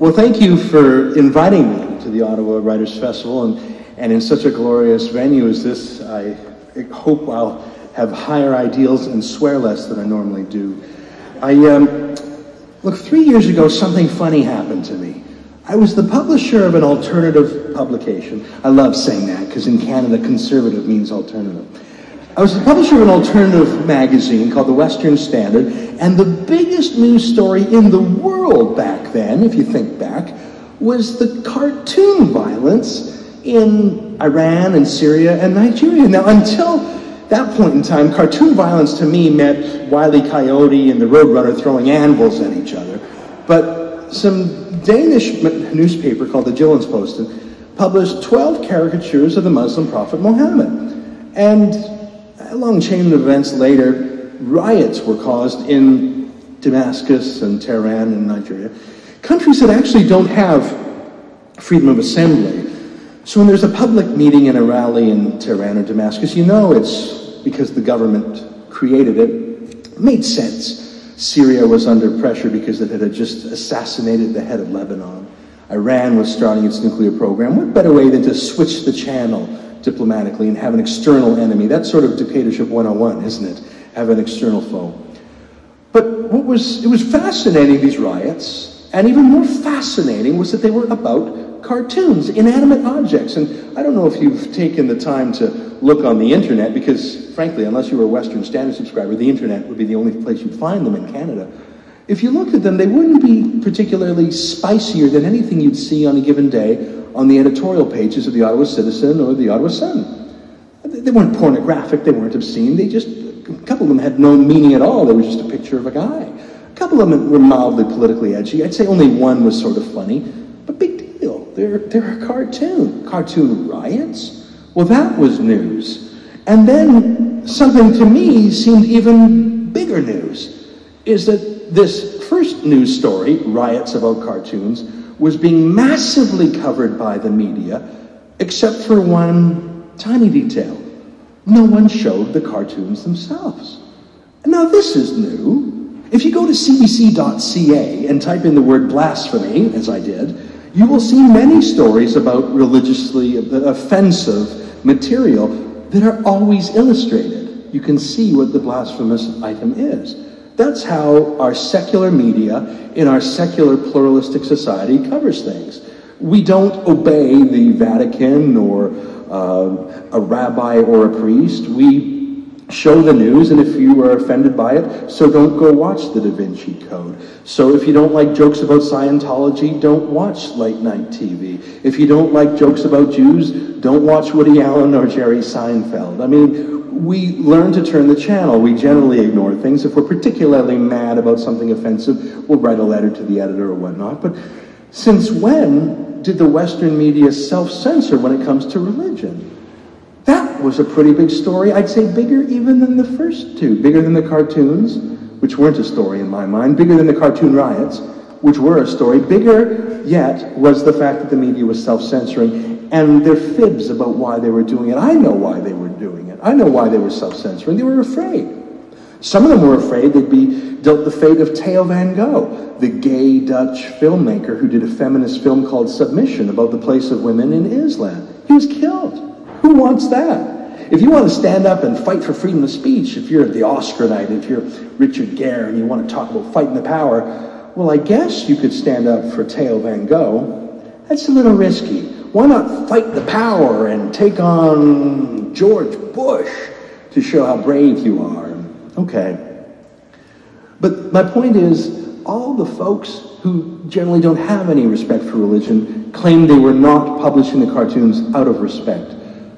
Well, thank you for inviting me to the Ottawa Writers Festival, and, and in such a glorious venue as this, I hope I'll have higher ideals and swear less than I normally do. I, um, look, three years ago, something funny happened to me. I was the publisher of an alternative publication. I love saying that because in Canada, conservative means alternative. I was the publisher of an alternative magazine called the Western Standard, and the biggest news story in the world back then, if you think back, was the cartoon violence in Iran and Syria and Nigeria. Now, until that point in time, cartoon violence to me meant Wile E. Coyote and the Roadrunner throwing anvils at each other. But some Danish newspaper called the Jyllands-Posten published 12 caricatures of the Muslim prophet Muhammad. And a long chain of events later, riots were caused in Damascus and Tehran and Nigeria. Countries that actually don't have freedom of assembly. So when there's a public meeting and a rally in Tehran or Damascus, you know it's because the government created it. It made sense. Syria was under pressure because it had just assassinated the head of Lebanon. Iran was starting its nuclear program. What better way than to switch the channel diplomatically and have an external enemy? That's sort of dictatorship 101, isn't it? Have an external foe. But what was, it was fascinating, these riots, and even more fascinating was that they were about cartoons, inanimate objects. And I don't know if you've taken the time to look on the internet, because frankly, unless you were a Western Standard subscriber, the internet would be the only place you'd find them in Canada. If you looked at them, they wouldn't be particularly spicier than anything you'd see on a given day on the editorial pages of the Ottawa Citizen or the Ottawa Sun. They weren't pornographic, they weren't obscene, they just, a couple of them had no meaning at all. They were just a picture of a guy. A couple of them were mildly politically edgy. I'd say only one was sort of funny, but big deal. They're, they're a cartoon. Cartoon riots? Well, that was news. And then something to me seemed even bigger news is that this first news story, riots about cartoons, was being massively covered by the media, except for one tiny detail. No one showed the cartoons themselves. Now, this is new. If you go to cbc.ca and type in the word blasphemy, as I did, you will see many stories about religiously offensive material that are always illustrated. You can see what the blasphemous item is. That's how our secular media in our secular pluralistic society covers things. We don't obey the Vatican or uh, a rabbi or a priest. We show the news, and if you are offended by it, so don't go watch the Da Vinci Code. So if you don't like jokes about Scientology, don't watch late night TV. If you don't like jokes about Jews, don't watch Woody Allen or Jerry Seinfeld. I mean, we learn to turn the channel. We generally ignore things. If we're particularly mad about something offensive, we'll write a letter to the editor or whatnot. But since when did the Western media self-censor when it comes to religion? That was a pretty big story. I'd say bigger even than the first two. Bigger than the cartoons, which weren't a story in my mind. Bigger than the cartoon riots, which were a story. Bigger yet was the fact that the media was self-censoring and their fibs about why they were doing it. I know why they were. I know why they were self-censoring. They were afraid. Some of them were afraid they'd be dealt the fate of Theo van Gogh, the gay Dutch filmmaker who did a feminist film called Submission about the place of women in Islam. He was killed. Who wants that? If you want to stand up and fight for freedom of speech, if you're the Oscar night, if you're Richard Gere and you want to talk about fighting the power, well, I guess you could stand up for Theo van Gogh. That's a little risky. Why not fight the power and take on George Bush to show how brave you are? Okay. But my point is, all the folks who generally don't have any respect for religion claim they were not publishing the cartoons out of respect.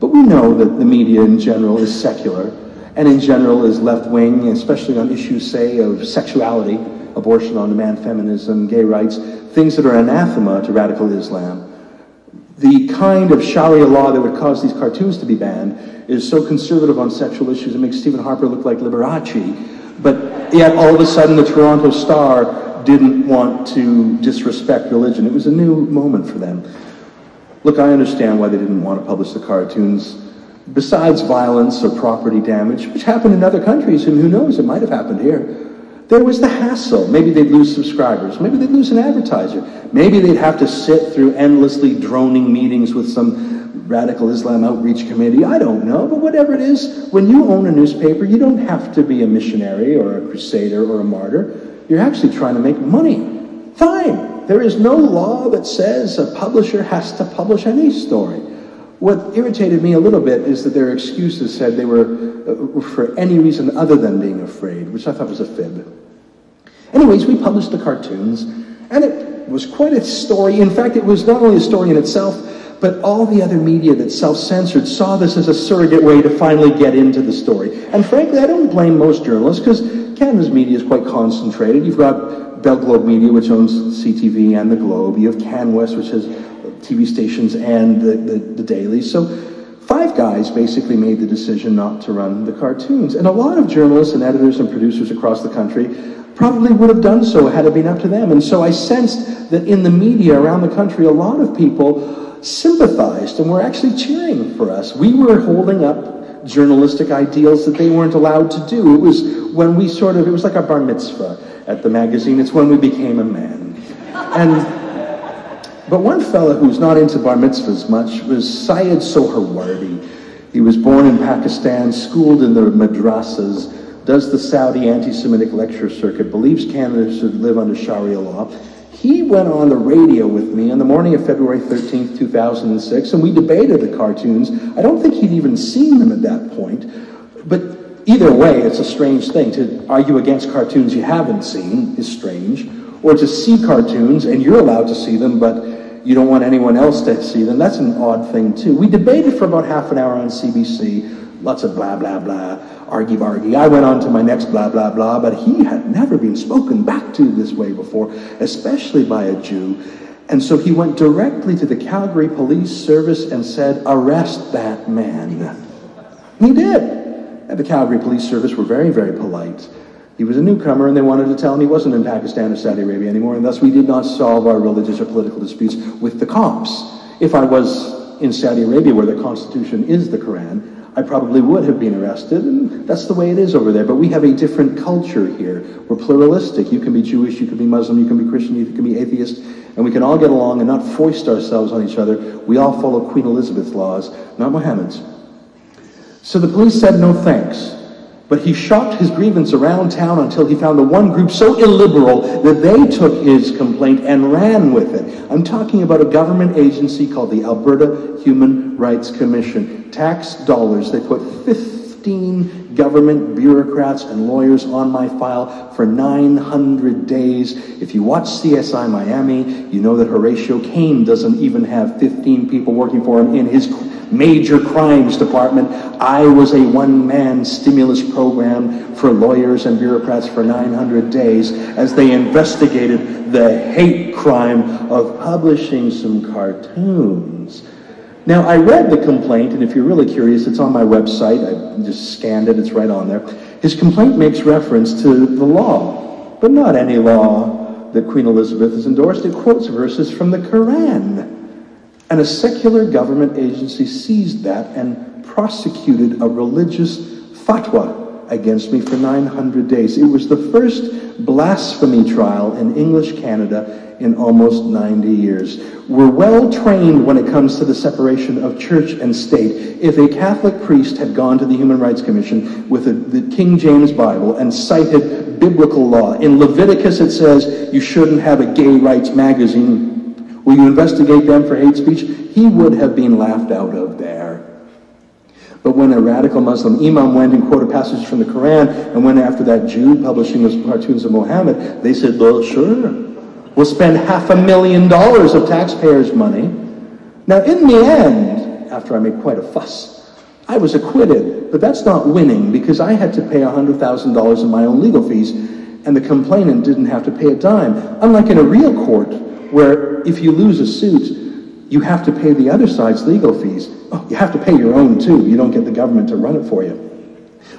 But we know that the media in general is secular, and in general is left-wing, especially on issues, say, of sexuality, abortion on demand, feminism, gay rights, things that are anathema to radical Islam. The kind of Sharia law that would cause these cartoons to be banned is so conservative on sexual issues, it makes Stephen Harper look like Liberace. But yet, all of a sudden, the Toronto Star didn't want to disrespect religion. It was a new moment for them. Look, I understand why they didn't want to publish the cartoons. Besides violence or property damage, which happened in other countries, and who knows, it might have happened here. There was the hassle. Maybe they'd lose subscribers. Maybe they'd lose an advertiser. Maybe they'd have to sit through endlessly droning meetings with some radical Islam outreach committee. I don't know, but whatever it is, when you own a newspaper, you don't have to be a missionary or a crusader or a martyr. You're actually trying to make money. Fine. There is no law that says a publisher has to publish any story. What irritated me a little bit is that their excuses said they were uh, for any reason other than being afraid, which I thought was a fib. Anyways, we published the cartoons, and it was quite a story. In fact, it was not only a story in itself, but all the other media that self-censored saw this as a surrogate way to finally get into the story. And frankly, I don't blame most journalists because Canada's media is quite concentrated. You've got Bell Globe Media, which owns CTV and the Globe. You have CanWest, which has TV stations and the, the, the dailies. So Five Guys basically made the decision not to run the cartoons. And a lot of journalists and editors and producers across the country probably would have done so had it been up to them. And so I sensed that in the media around the country, a lot of people sympathized and were actually cheering for us. We were holding up journalistic ideals that they weren't allowed to do. It was when we sort of, it was like our bar mitzvah at the magazine. It's when we became a man. And but one fellow who's not into bar mitzvahs much was Syed Soharwardy. He was born in Pakistan, schooled in the madrasas, does the Saudi anti-Semitic lecture circuit, believes Canada should live under Sharia law. He went on the radio with me on the morning of February 13th, 2006, and we debated the cartoons. I don't think he'd even seen them at that point, but either way, it's a strange thing. To argue against cartoons you haven't seen is strange, or to see cartoons and you're allowed to see them, but you don't want anyone else to see them. That's an odd thing, too. We debated for about half an hour on CBC, lots of blah, blah, blah, argy bargy. I went on to my next blah, blah, blah, but he had never been spoken back to this way before, especially by a Jew. And so he went directly to the Calgary Police Service and said, Arrest that man. He did. And the Calgary Police Service were very, very polite. He was a newcomer, and they wanted to tell him he wasn't in Pakistan or Saudi Arabia anymore, and thus we did not solve our religious or political disputes with the cops. If I was in Saudi Arabia, where the Constitution is the Quran, I probably would have been arrested, and that's the way it is over there. But we have a different culture here. We're pluralistic. You can be Jewish, you can be Muslim, you can be Christian, you can be atheist, and we can all get along and not foist ourselves on each other. We all follow Queen Elizabeth's laws, not Mohammed's. So the police said no thanks. But he shopped his grievance around town until he found the one group so illiberal that they took his complaint and ran with it. I'm talking about a government agency called the Alberta Human Rights Commission. Tax dollars. They put 15 government bureaucrats and lawyers on my file for 900 days. If you watch CSI Miami, you know that Horatio Caine doesn't even have 15 people working for him in his major crimes department. I was a one-man stimulus program for lawyers and bureaucrats for 900 days as they investigated the hate crime of publishing some cartoons. Now, I read the complaint, and if you're really curious, it's on my website. I just scanned it, it's right on there. His complaint makes reference to the law, but not any law that Queen Elizabeth has endorsed. It quotes verses from the Quran. And a secular government agency seized that and prosecuted a religious fatwa against me for 900 days. It was the first blasphemy trial in English Canada in almost 90 years. We're well trained when it comes to the separation of church and state. If a Catholic priest had gone to the Human Rights Commission with a, the King James Bible and cited biblical law, in Leviticus it says you shouldn't have a gay rights magazine Will you investigate them for hate speech? He would have been laughed out of there. But when a radical Muslim imam went and quoted passages from the Quran and went after that Jew publishing those cartoons of Muhammad, they said, well, sure. We'll spend half a million dollars of taxpayers' money. Now, in the end, after I made quite a fuss, I was acquitted. But that's not winning because I had to pay $100,000 in my own legal fees and the complainant didn't have to pay a dime. Unlike in a real court, where if you lose a suit, you have to pay the other side's legal fees. Oh, you have to pay your own too. You don't get the government to run it for you.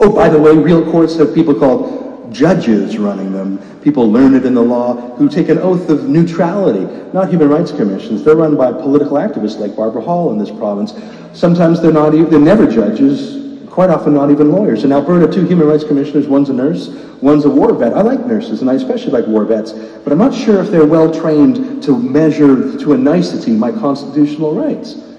Oh, by the way, real courts have people called judges running them, people learned in the law who take an oath of neutrality, not human rights commissions. They're run by political activists like Barbara Hall in this province. Sometimes they're not they're never judges, quite often not even lawyers. In Alberta, two human rights commissioners, one's a nurse, one's a war vet. I like nurses, and I especially like war vets, but I'm not sure if they're well trained to measure to a nicety my constitutional rights.